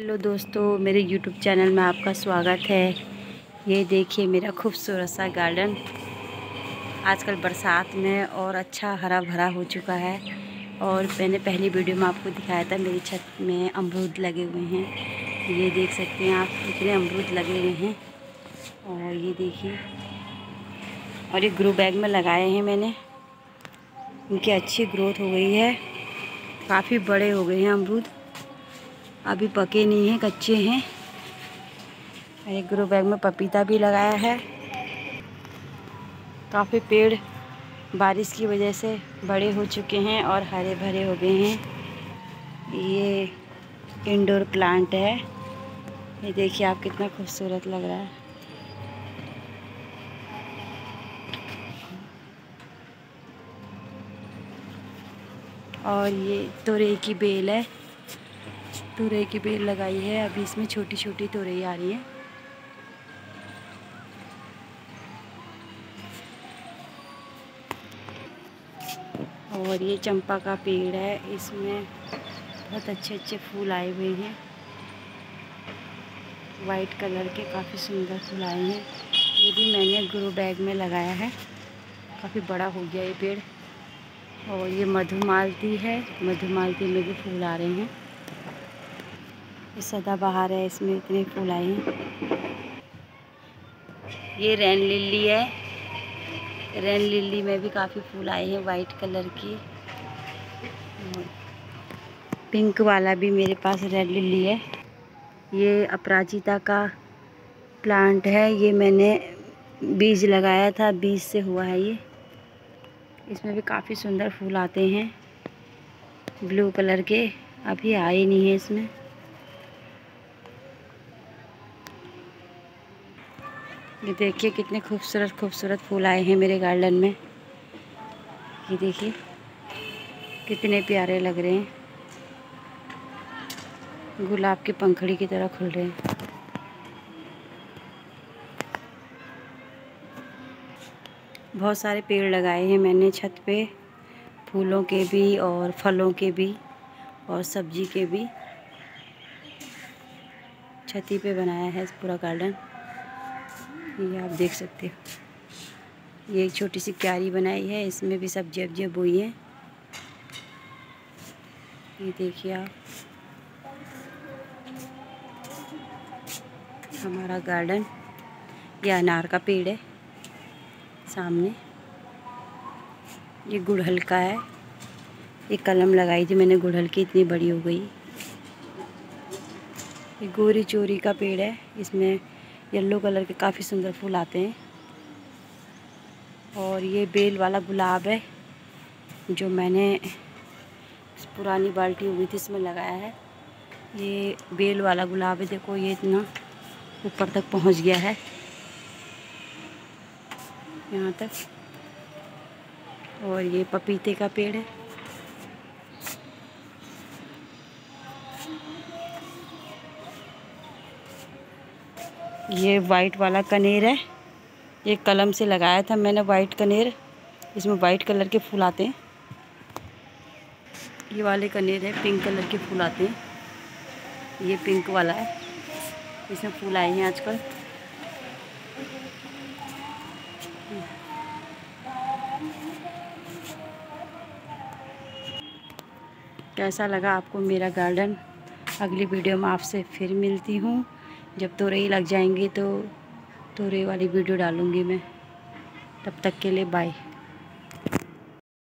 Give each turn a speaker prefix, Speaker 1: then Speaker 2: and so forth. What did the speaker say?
Speaker 1: Hello दोस्तों, मेरे YouTube channel में आपका स्वागत है। ये देखिए मेरा खूबसूरत सा गार्डन। आजकल बरसात में और अच्छा हरा भरा हो चुका है और मैंने पहली वीडियो में आपको दिखाया था, मेरी छत में अमरूद लगे हुए हैं। ये देख सकते हैं आप कितने अमरूद लगे हुए हैं। और ये देखिए, और ये ग्रो बैग में लगाए हैं मैंने। इनकी अच्छी ग्रोथ हो गई है। काफ़ी बड़े हो गए हैं अमरूद। अभी पके नहीं हैं, कच्चे हैं। एक ग्रो बैग में पपीता भी लगाया है। काफ़ी पेड़ बारिश की वजह से बड़े हो चुके हैं और हरे भरे हो गए हैं। ये इंडोर प्लांट है। ये देखिए आप कितना खूबसूरत लग रहा है। और ये तोरई की बेल है। तुरई की बेल लगाई है। अभी इसमें छोटी छोटी तुरई आ रही है। और ये चंपा का पेड़ है। इसमें बहुत अच्छे अच्छे फूल आए हुए हैं। वाइट कलर के काफ़ी सुंदर फूल आए हैं। ये भी मैंने ग्रो बैग में लगाया है। काफ़ी बड़ा हो गया ये पेड़। और ये मधुमालती है। मधुमालती में भी फूल आ रहे हैं। ये सदाबहार है, इसमें इतने फूल आए हैं। ये रैन लिली है। रैन लिली में भी काफ़ी फूल आए हैं वाइट कलर की। पिंक वाला भी मेरे पास रेड लिली है। ये अपराजिता का प्लांट है। ये मैंने बीज लगाया था, बीज से हुआ है ये। इसमें भी काफ़ी सुंदर फूल आते हैं। ब्लू कलर के, अभी आए नहीं है इसमें। ये देखिए कितने खूबसूरत खूबसूरत फूल आए हैं मेरे गार्डन में। ये देखिए, कितने प्यारे लग रहे हैं। गुलाब की पंखड़ी की तरह खुल रहे हैं। बहुत सारे पेड़ लगाए हैं मैंने छत पे, फूलों के भी और फलों के भी और सब्ज़ी के भी। छती पे बनाया है पूरा गार्डन। ये आप देख सकते हो। ये एक छोटी सी क्यारी बनाई है, इसमें भी सब्ज़ी वब्जी बोई है। ये देखिए आप। हमारा गार्डन, ये अनार का पेड़ है, सामने। ये गुड़हल का है। ये कलम लगाई थी मैंने, गुड़हल की इतनी बड़ी हो गई। ये गोरी चोरी का पेड़ है, इसमें येलो कलर के काफ़ी सुंदर फूल आते हैं। और ये बेल वाला गुलाब है, जो मैंने पुरानी बाल्टी हुई थी, इसमें लगाया है। ये बेल वाला गुलाब है, देखो ये इतना ऊपर तक पहुँच गया है। यहाँ तक। और ये पपीते का पेड़ है। ये वाइट वाला कनेर है। ये कलम से लगाया था मैंने वाइट कनेर। इसमें वाइट कलर के फूल आते हैं। ये वाले कनेर है पिंक कलर के फूल आते हैं। ये पिंक वाला है। इसमें फूल आए हैं आजकल। कैसा लगा आपको मेरा गार्डन अगली वीडियो में आपसे फिर मिलती हूँ। जब तोरई लग जाएँगे तो तोरई वाली वीडियो डालूँगी मैं। तब तक के लिए बाय